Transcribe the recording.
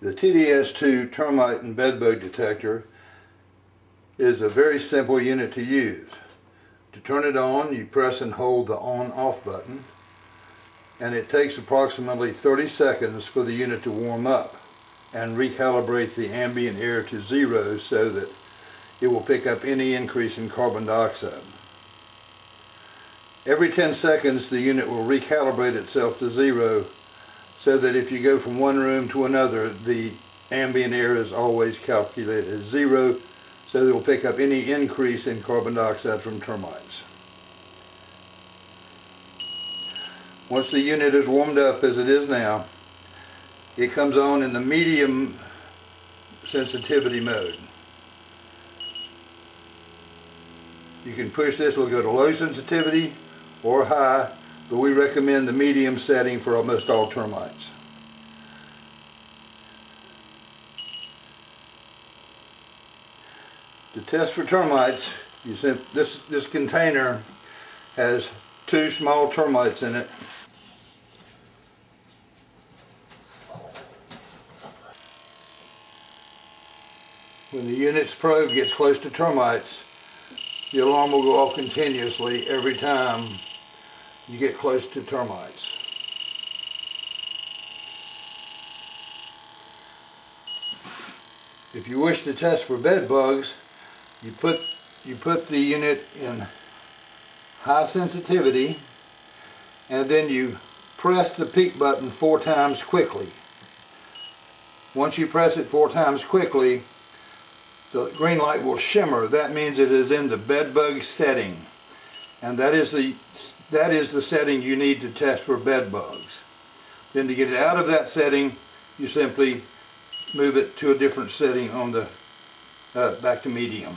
The TDS2 termite and bedbug detector is a very simple unit to use. To turn it on, you press and hold the on-off button, and it takes approximately 30 seconds for the unit to warm up and recalibrate the ambient air to zero so that it will pick up any increase in carbon dioxide. Every 10 seconds the unit will recalibrate itself to zero so that if you go from one room to another, the ambient air is always calculated as zero, so it will pick up any increase in carbon dioxide from termites. Once the unit is warmed up as it is now, it comes on in the medium sensitivity mode. You can push this, we'll go to low sensitivity or high but we recommend the medium setting for almost all termites. To test for termites, you sent this this container has two small termites in it. When the unit's probe gets close to termites, the alarm will go off continuously every time you get close to termites. If you wish to test for bed bugs, you put you put the unit in high sensitivity and then you press the peak button four times quickly. Once you press it four times quickly, the green light will shimmer. That means it is in the bed bug setting. And that is the that is the setting you need to test for bed bugs. Then to get it out of that setting, you simply move it to a different setting on the uh, back to medium.